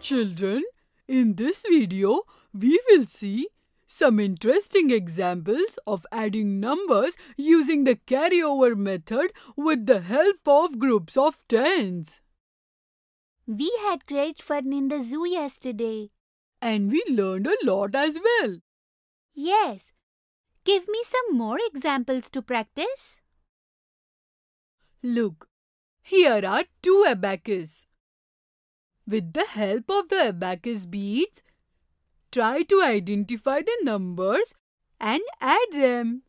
Children, in this video, we will see some interesting examples of adding numbers using the carryover method with the help of groups of tens. We had great fun in the zoo yesterday. And we learned a lot as well. Yes. Give me some more examples to practice. Look, here are two abacus. With the help of the abacus beads, try to identify the numbers and add them.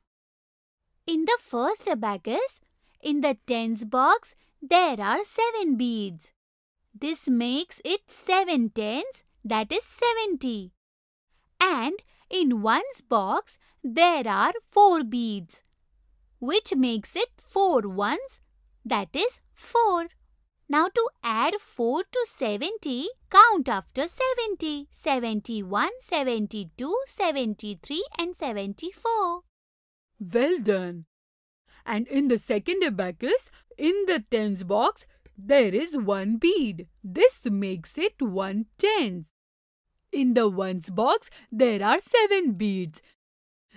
In the first abacus, in the tens box, there are seven beads. This makes it seven tens, that is 70. And in ones box, there are four beads, which makes it four ones, that is 4. Now to add 4 to 70, count after 70. 71, 72, 73 and 74. Well done. And in the second abacus, in the tens box, there is one bead. This makes it one tenth. In the ones box, there are seven beads.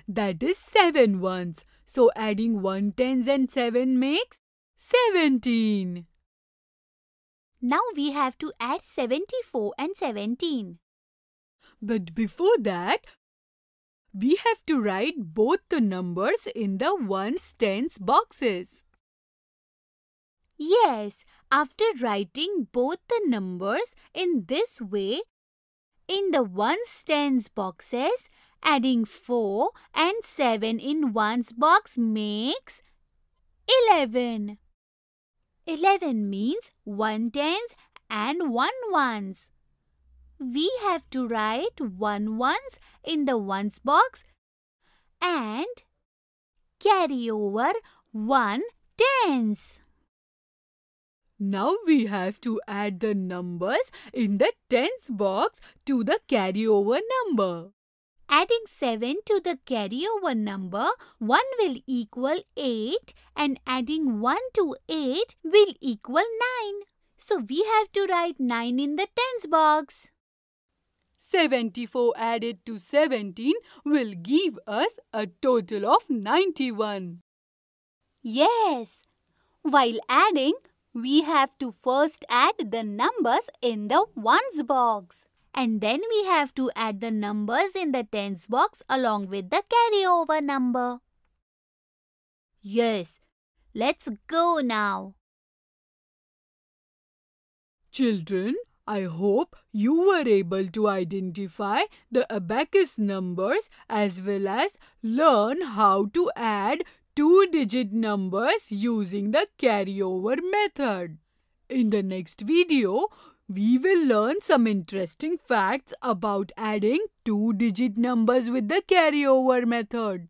That is seven ones. So adding one tens and seven makes seventeen. Now we have to add 74 and 17. But before that, we have to write both the numbers in the ones tens boxes. Yes, after writing both the numbers in this way, in the ones tens boxes, adding 4 and 7 in ones box makes 11. 11 means 1 tens and 1 ones. We have to write 1 ones in the ones box and carry over 1 tens. Now we have to add the numbers in the tens box to the carryover number. Adding 7 to the carryover number, 1 will equal 8 and adding 1 to 8 will equal 9. So we have to write 9 in the tens box. 74 added to 17 will give us a total of 91. Yes. While adding, we have to first add the numbers in the ones box. And then we have to add the numbers in the tens box along with the carryover number. Yes, let's go now. Children, I hope you were able to identify the abacus numbers as well as learn how to add two-digit numbers using the carryover method. In the next video, we will learn some interesting facts about adding two-digit numbers with the carryover method.